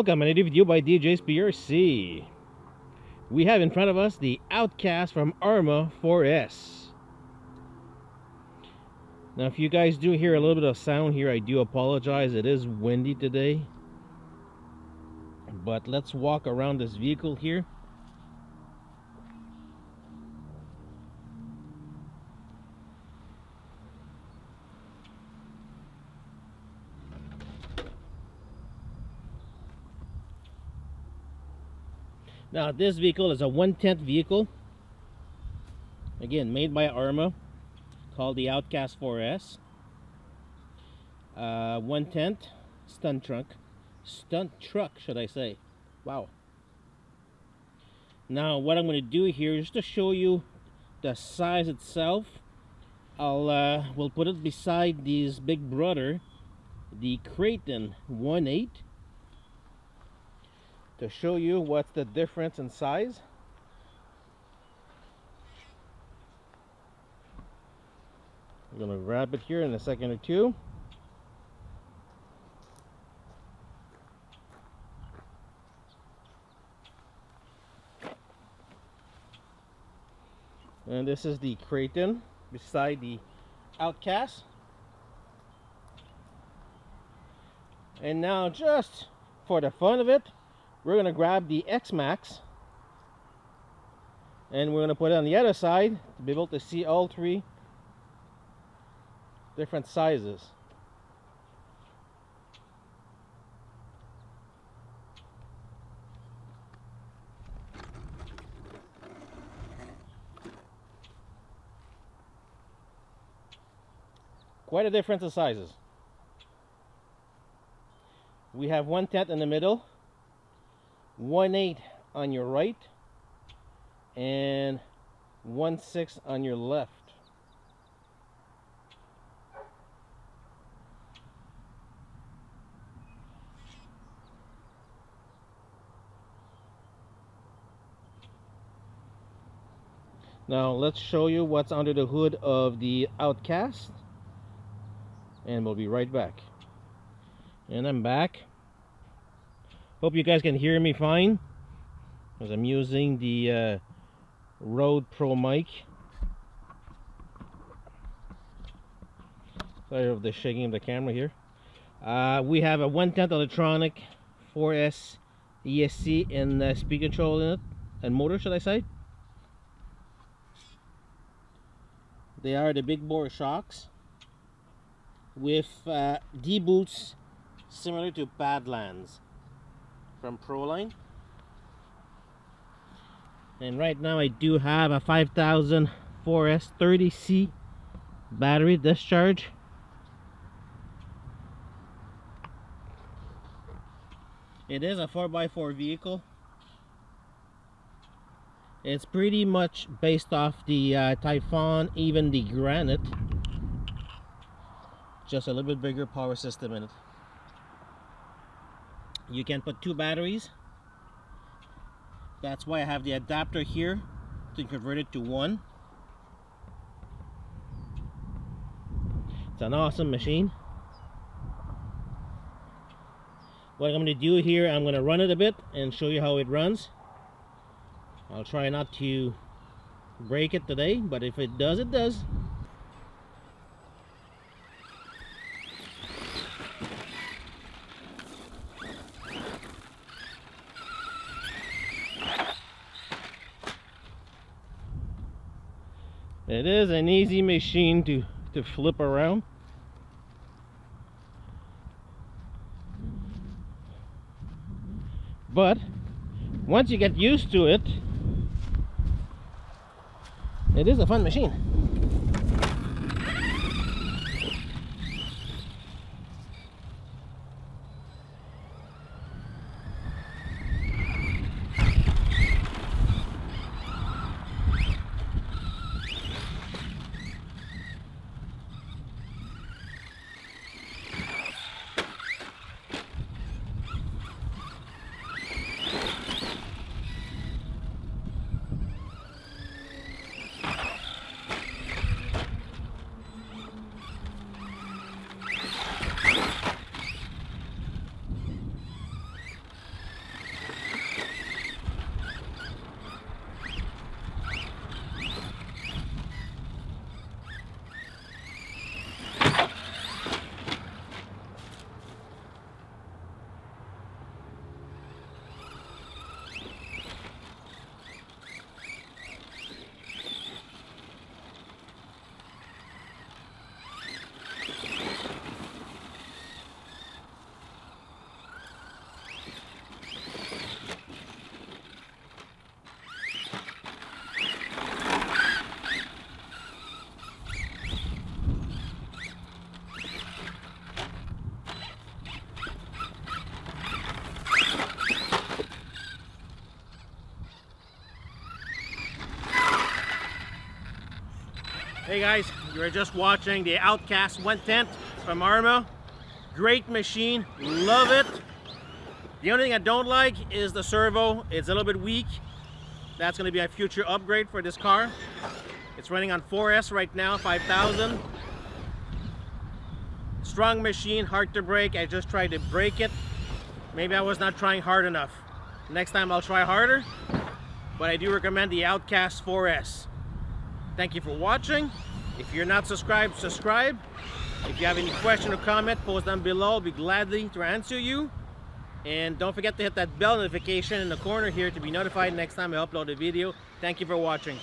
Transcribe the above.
Welcome, a video by DJSPRC. We have in front of us the Outcast from Arrma 4S. Now, if you guys do hear a little bit of sound here, I do apologize. It is windy today. But let's walk around this vehicle here. Now this vehicle is a 110th vehicle. Again, made by Arrma, called the Outcast 4S. Uh, 110th stunt truck. Stunt truck, should I say. Wow. Now what I'm going to do here is just to show you the size itself. I'll uh, we'll put it beside this big brother, the Kraton 1.8 to show you what's the difference in size. I'm to wrap it here in a second or two. And this is the Kraton beside the Outcast. And now just for the fun of it, we're going to grab the X-Maxx and we're going to put it on the other side to be able to see all three different sizes. Quite a difference in sizes. We have one tenth in the middle one eight on your right and one six on your left. Now let's show you what's under the hood of the Outcast and we'll be right back. And I'm back. Hope you guys can hear me fine Because I'm using the uh, Rode Pro mic. Sorry of the shaking of the camera here. Uh, we have a 110 electronic 4S ESC and uh, speed control in it and motor should I say. They are the big bore shocks with uh, D-boots similar to Badlands from Proline. And right now I do have a 5000 4S 30C battery discharge. It is a 4x4 vehicle. It's pretty much based off the uh, Typhon, even the Granite. Just a little bit bigger power system in it you can put two batteries. That's why I have the adapter here to convert it to one. It's an awesome machine. What I'm going to do here I'm going to run it a bit and show you how it runs. I'll try not to break it today but if it does it does It is an easy machine to, to flip around. But once you get used to it, it is a fun machine. Hey guys, you are just watching the Outcast 110 from Arrma. Great machine, love it. The only thing I don't like is the servo. It's a little bit weak. That's gonna be a future upgrade for this car. It's running on 4S right now, 5000. Strong machine, hard to break. I just tried to break it. Maybe I was not trying hard enough. Next time I'll try harder, but I do recommend the Outcast 4S. Thank you for watching. If you're not subscribed, subscribe. If you have any question or comment, post them below. I'll be gladly to answer you. And don't forget to hit that bell notification in the corner here to be notified next time I upload a video. Thank you for watching.